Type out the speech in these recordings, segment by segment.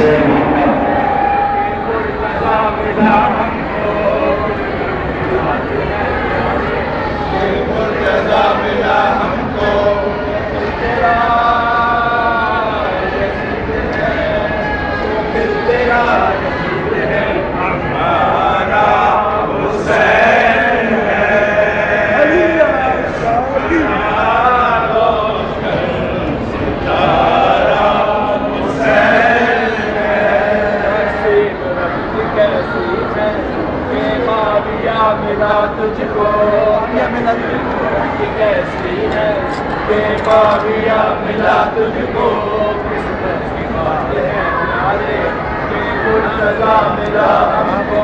ملا کیسی ہے بے ملا تجھ کو قسمت ہے پیارے کہ ملا ہم کو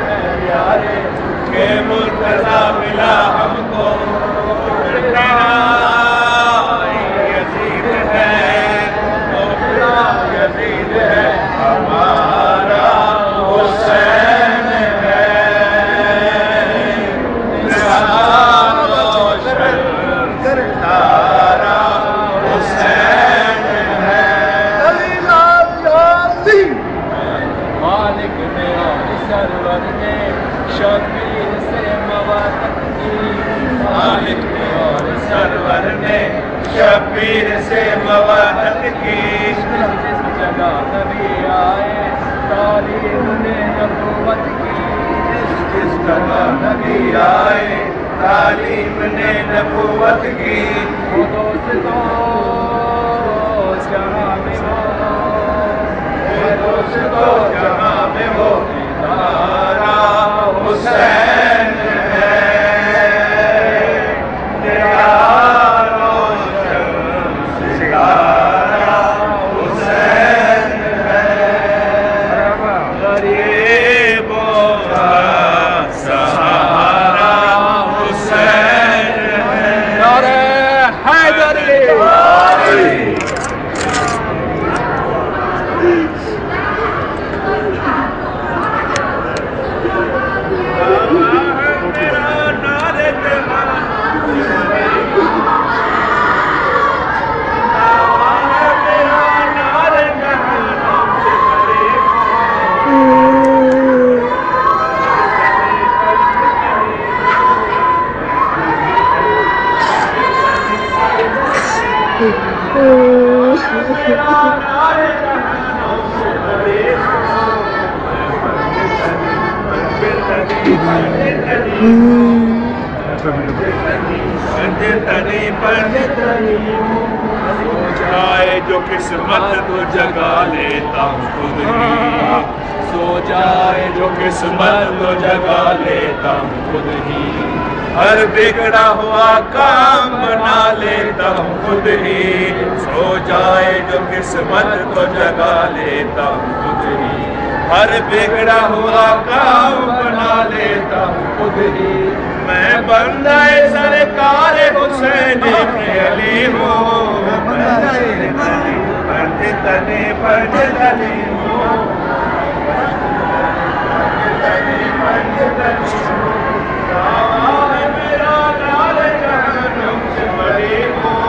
ہے پیارے کہ مرتضی جگہ نبی آئے تعلیم نے نبوت کی۔ وہ دوستوں جہاں میں ہو دوستوں جہاں میں ہو تارا حسین ہے تیرا روشن ستارہ حسین ہے غریبوں کا سہارا حسین ہے نعرہ حیدری جائے جو قسمت کو جگا لیتا ہوں خود ہی سو جائے جو قسمت کو جگا لیتا ہوں خود ہی۔ ہر بگڑا ہوا کام بنا لیتا ہوں خود ہی۔ سو جائے جو قسمت کو جگا لیتا ہوں خود ہی۔ ہر بگڑا ہوا کام بنا لیتا ہوں خود ہی۔ میں بندہ سرکار حسین ابن علی ہوں۔ پڑھ تنے پڑھ تنے ہوں۔